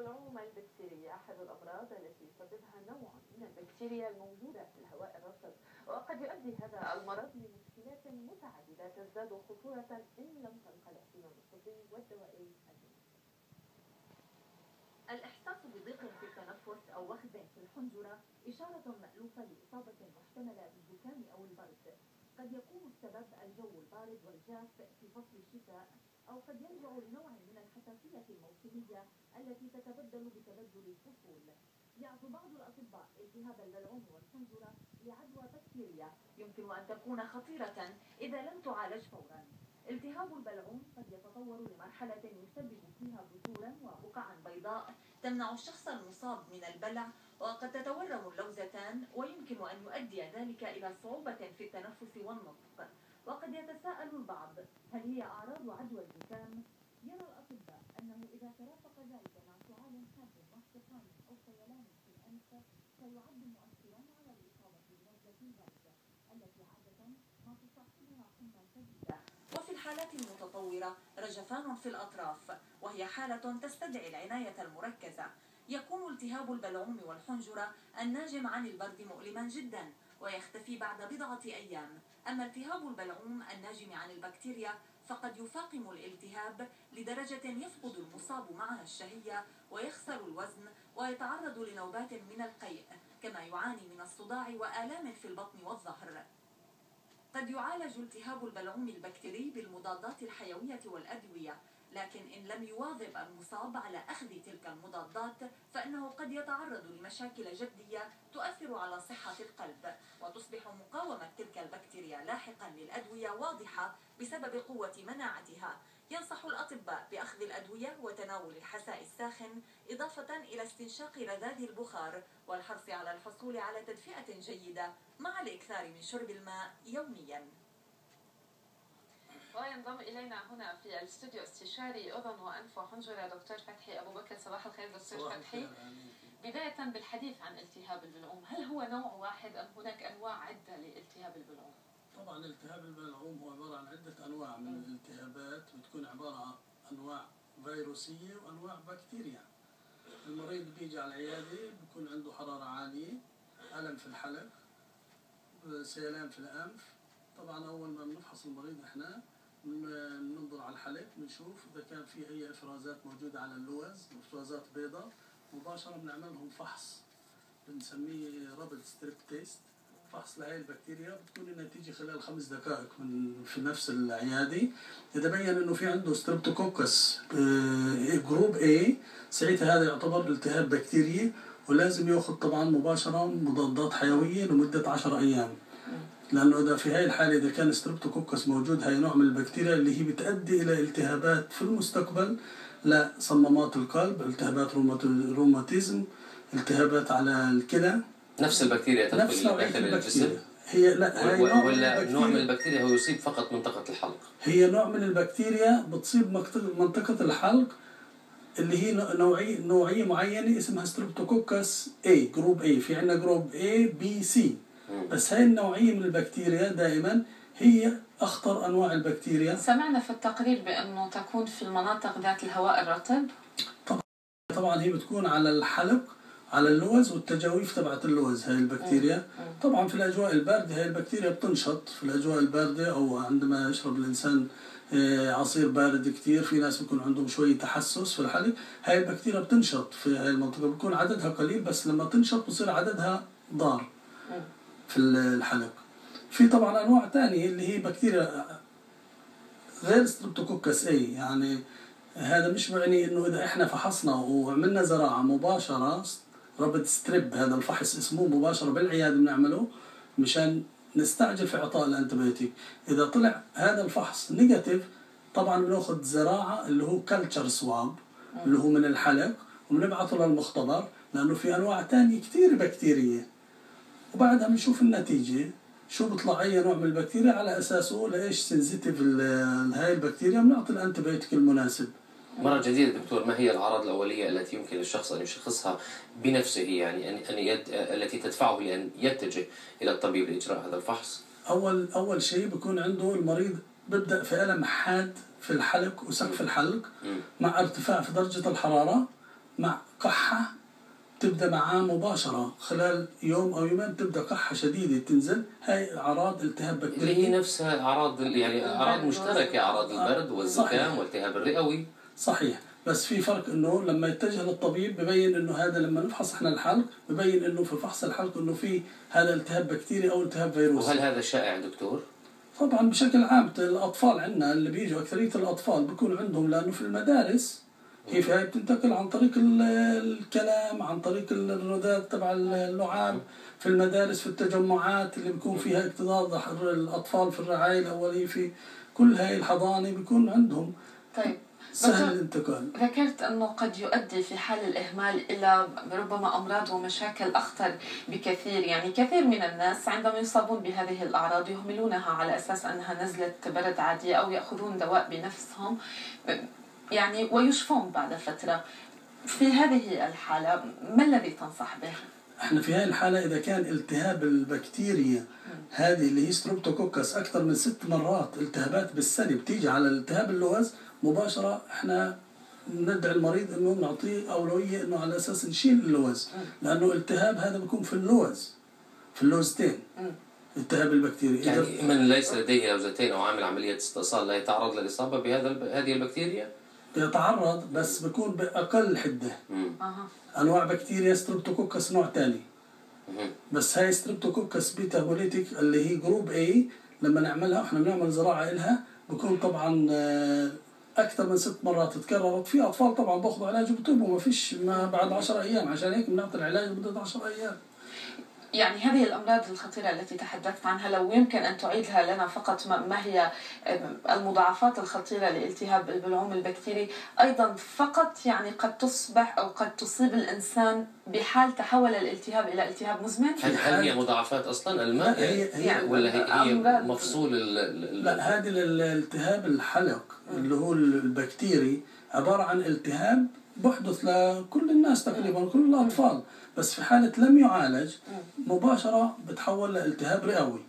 البلعوم البكتيرية أحد الأمراض التي يسببها نوع من البكتيريا الموجودة في الهواء الرطب وقد يؤدي هذا المرض لمشكلات متعددة تزداد خطورة إن لم تلقى الاهتمام الطبي والدوائي الإحساس بضيق في التنفس أو وخز في الحنجرة إشارة مألوفة لإصابة محتملة بالزكام أو البرد. قد يكون السبب الجو البارد والجاف في فصل الشتاء أو قد يرجع لنوع من الحساسية الموسمية التي تتبدل بتبدل الفصول. يعد بعض الأطباء التهاب البلعوم والحنجرة لعدوى بكتيريا. يمكن أن تكون خطيرة إذا لم تعالج فورا. التهاب البلعوم قد يتطور لمرحلة يسبب فيها بذورا وبقعا بيضاء تمنع الشخص المصاب من البلع وقد تتورم اللوزتان ويمكن أن يؤدي ذلك إلى صعوبة في التنفس والنطق. وقد يتساءل البعض هل هي أعراض عدوى الزكام؟ يرى الأطباء أنه إذا ترافق ذلك مع سعال حاد واحتقان أو سيلان في الأنف سيعد مؤثرا على الإصابة بنزلة البرد التي عادة ما تصاحبها حمى شديدة وفي المتطورة رجفان في الأطراف وهي حالة تستدعي العناية المركزة. يكون التهاب البلعوم والحنجرة الناجم عن البرد مؤلما جدا ويختفي بعد بضعة أيام. أما التهاب البلعوم الناجم عن البكتيريا فقد يفاقم الالتهاب لدرجة يفقد المصاب معها الشهية ويخسر الوزن ويتعرض لنوبات من القيء كما يعاني من الصداع وآلام في البطن والظهر. قد يعالج التهاب البلعوم البكتيري بالمضادات الحيوية والأدوية لكن إن لم يواظب المصاب على أخذ تلك المضادات فإنه قد يتعرض لمشاكل جدية تؤثر على صحة القلب وتصبح مقاومة تلك البكتيريا لاحقا للأدوية واضحة بسبب قوة مناعتها. ينصح الأطباء بأخذ الأدوية وتناول الحساء الساخن إضافة إلى استنشاق رذاذ البخار والحرص على الحصول على تدفئة جيدة مع الإكثار من شرب الماء يومياً. وينضم إلينا هنا في الاستوديو استشاري أذن وأنف وحنجرة دكتور فتحي أبو بكر. صباح الخير دكتور فتحي. بداية بالحديث عن التهاب البلعوم هل هو نوع واحد أم هناك أنواع عدة لالتهاب البلعوم؟ طبعا التهاب البلعوم هو عبارة عن عدة أنواع من بتكون عبارة عن أنواع فيروسية وأنواع بكتيريا. المريض بيجي على العيادة بيكون عنده حرارة عالية ألم في الحلق سيلان في الأنف. طبعا أول ما بنفحص المريض إحنا بننظر على الحلق بنشوف إذا كان في أي إفرازات موجودة على اللوز افرازات بيضاء. مباشرة بنعمل لهم فحص بنسميه rapid strep test. فحص لهي البكتيريا بتكون النتيجة خلال خمس دقائق من في نفس العيادة. إذا بين إنه في عنده streptococcus group A. ساعتها هذا يعتبر التهاب بكتيري ولازم يأخذ طبعا مباشرة مضادات حيوية لمدة 10 أيام. لأنه إذا في هاي الحالة إذا كان streptococcus موجود هاي نوع من البكتيريا اللي هي بتؤدي إلى التهابات في المستقبل. لصمامات القلب التهابات روماتيزم التهابات على الكلى. نفس البكتيريا تدخل نفس داخل الجسم؟ هي لا هي نوع ولا نوع من البكتيريا هو يصيب فقط منطقة الحلق. هي نوع من البكتيريا بتصيب منطقة الحلق اللي هي نوعية نوعية معينة اسمها streptococcus A group A. في عندنا group A B C. بس هاي النوعية من البكتيريا دائما هي أخطر أنواع البكتيريا. سمعنا في التقرير بأنه تكون في المناطق ذات الهواء الرطب. طبعا طبعا هي بتكون على الحلق. على اللوز والتجاويف تبعت اللوز هاي البكتيريا. طبعا في الأجواء الباردة هاي البكتيريا بتنشط. في الأجواء الباردة أو عندما يشرب الإنسان عصير بارد كتير في ناس بيكون عندهم شوية تحسس في الحلق. هاي البكتيريا بتنشط في هاي المنطقة بيكون عددها قليل بس لما تنشط بصير عددها ضار في الحلق. في طبعا أنواع ثانية اللي هي بكتيريا غير streptococcus A يعني هذا مش معني إنه إذا إحنا فحصنا وعملنا زراعة مباشرة rapid strep هذا الفحص اسمه مباشرة بالعيادة بنعمله مشان نستعجل في إعطاء ال antibiotic إذا طلع هذا الفحص negative طبعا بنأخذ زراعة اللي هو culture swab اللي هو من الحلق وبنبعثه للمختبر لأنه في أنواع ثانية كثير بكتيرية. وبعدها بنشوف النتيجة شو بيطلع أي نوع من البكتيريا على أساسه لإيش sensitive هاي البكتيريا بنعطي ال antibiotic المناسب. مرة جديدة دكتور ما هي الأعراض الأولية التي يمكن للشخص أن يشخصها بنفسه يعني أن أن يد... التي تدفعه لأن يتجه إلى الطبيب لإجراء هذا الفحص؟ أول أول شيء بيكون عنده المريض بيبدأ في ألم حاد في الحلق وسقف الحلق مع ارتفاع في درجة الحرارة مع قحة تبدأ معاه مباشرة. خلال يوم أو يومين تبدأ قحة شديدة تنزل. هاي أعراض التهاب اللي هي بكتيري نفسها أعراض يعني أعراض مشتركة أعراض البرد والزكام صحيح. والالتهاب الرئوي. صحيح. بس في فرق إنه لما يتجه للطبيب ببين إنه هذا لما نفحص إحنا الحلق ببين إنه في فحص الحلق إنه في هذا التهاب بكتيري أو التهاب فيروسي وهل هذا شائع دكتور؟ طبعا بشكل عام الأطفال عندنا اللي بيجوا أكثرية الأطفال بيكون عندهم لأنه في المدارس كيف هاي بتنتقل عن طريق ال- الكلام عن طريق الرداد تبع اللعاب في المدارس في التجمعات اللي بيكون فيها اكتظاظ الأطفال في الرعاية الأولية في كل هاي الحضانة بيكون عندهم. طيب. ذكرت أنه قد يؤدي في حال الإهمال إلى ربما أمراض ومشاكل أخطر بكثير. يعني كثير من الناس عندما يصابون بهذه الأعراض يهملونها على أساس أنها نزلة برد عادية أو يأخذون دواء بنفسهم يعني ويشفون بعد فترة. في هذه الحالة ما الذي تنصح به؟ إحنا في هاي الحالة إذا كان التهاب البكتيريا هذه اللي هي streptococcus أكثر من ست مرات التهابات بالسنة بتيجي على التهاب اللوز مباشرة إحنا ندعي المريض انه نعطيه أولوية انه على أساس نشيل اللوز لأنه التهاب هذا بيكون في اللوز في اللوزتين. التهاب البكتيريا يعني من ليس لديه لوزتين أو عامل عملية استئصال لا يتعرض للإصابة بهذا هذه البكتيريا؟ بيتعرض بس بيكون بأقل حدة. أنواع بكتيريا streptococcus نوع ثاني. بس هاي streptococcus beta hemolytic اللي هي group A لما نعملها إحنا بنعمل زراعة لها بكون طبعا آه، أكثر من ست مرات تكررت في أطفال طبعا باخذوا علاج وبطيبوا ما فيش ما بعد 10 أيام عشان هيك بنعطي العلاج لمدة 10 أيام. يعني هذه الأمراض الخطيرة التي تحدثت عنها لو يمكن أن تعيدها لنا فقط ما ما هي المضاعفات الخطيرة لالتهاب البلعوم البكتيري؟ أيضا فقط يعني قد تصبح أو قد تصيب الإنسان بحال تحول الالتهاب إلى التهاب مزمن. هل هل هي مضاعفات أصلا؟ الماء؟ هي- هي- يعني ولا هي هي. مفصول ال- ال- لا هذه ال- الالتهاب الحلق اللي هو البكتيري عبارة عن التهاب بحدث لكل الناس تقريبا كل الأطفال. بس في حالة لم يعالج مباشرة بتحول لالتهاب رئوي.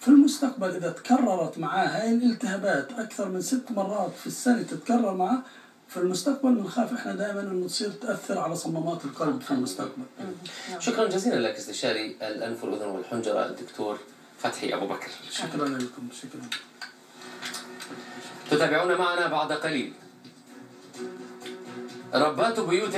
في المستقبل إذا تكررت معاه هاي الالتهابات أكثر من ست مرات في السنة تتكرر معاه في المستقبل بنخاف إحنا دائما إنه تصير تأثر على صمامات القلب في المستقبل. شكرا جزيلا لك استشاري الأنف والأذن والحنجرة الدكتور فتحي أبو بكر. شكرا لكم شكرا. تتابعون معنا بعد قليل. ربات بيوت